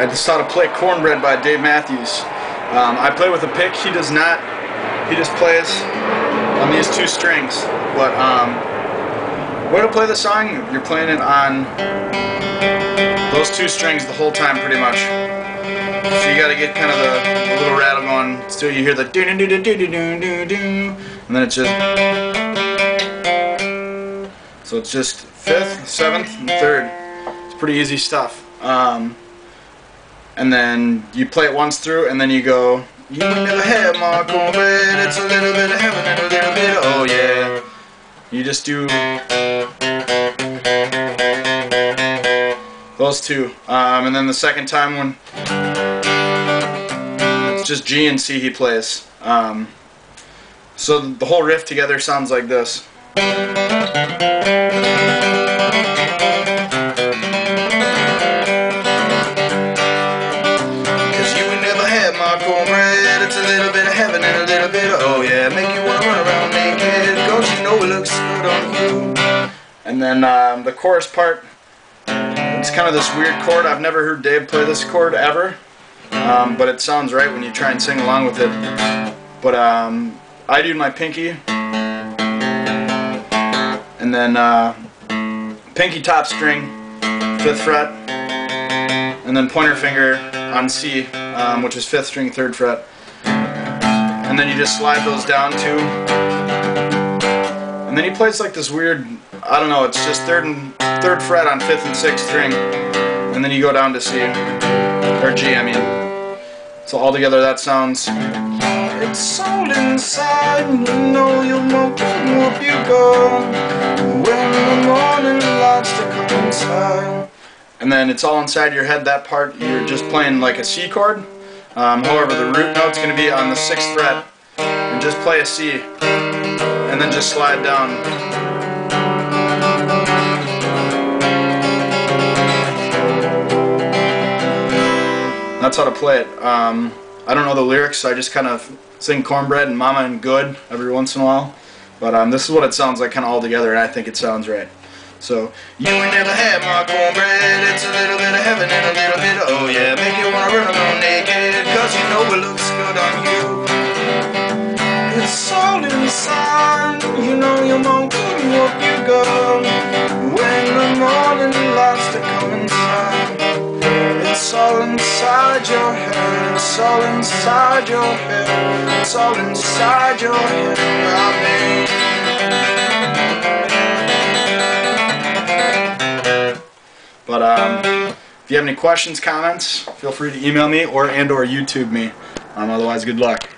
I just saw a play Cornbread by Dave Matthews. Um, I play with a pick. He does not. He just plays on these two strings. But um, way to play the song. You're playing it on those two strings the whole time, pretty much. So you got to get kind of the, little rattle going. So you hear the do do do do do do do, and then it's just. So it's just fifth, seventh, and third. It's pretty easy stuff. Um, and then you play it once through, and then you go. You never had my cornbread. It's a little bit of heaven and a little bit of oh yeah. You just do those two, um, and then the second time when it's just G and C he plays. Um, so the whole riff together sounds like this. Cornbread. It's a little bit of heaven and a little bit of oh yeah. Make you wanna run around naked. Don't you know it looks good on you? And then um, the chorus part. It's kind of this weird chord. I've never heard Dave play this chord ever. Um, but it sounds right when you try and sing along with it. But um, I do my pinky. And then uh, pinky top string, 5th fret. And then pointer finger on C, um, which is 5th string, 3rd fret. And then you just slide those down too. And then he plays like this weird, I don't know, it's just 3rd and 3rd fret on 5th and 6th string. And then you go down to C, or G I mean. So all together that sounds It's all inside, you know you'll know whoop you go When the morning lights to come inside And then it's all inside your head, that part, you're just playing like a C chord um, However, the root note's going to be on the 6th fret And just play a C And then just slide down That's how to play it. Um, I don't know the lyrics, so I just kind of sing cornbread and mama and good every once in a while. But um, this is what it sounds like kind of all together, and I think it sounds right. So, you ain't never had my cornbread, it's a little bit of heaven and a little bit of oh yeah, make you wanna run around naked, cause you know it looks good on you. It's all inside, you know your mom couldn't you go, when the morning lights to come inside. It's all inside your head, it's all inside your head, it's all inside your head, I mean. If you have any questions, comments, feel free to email me or and or YouTube me. Um, otherwise, good luck.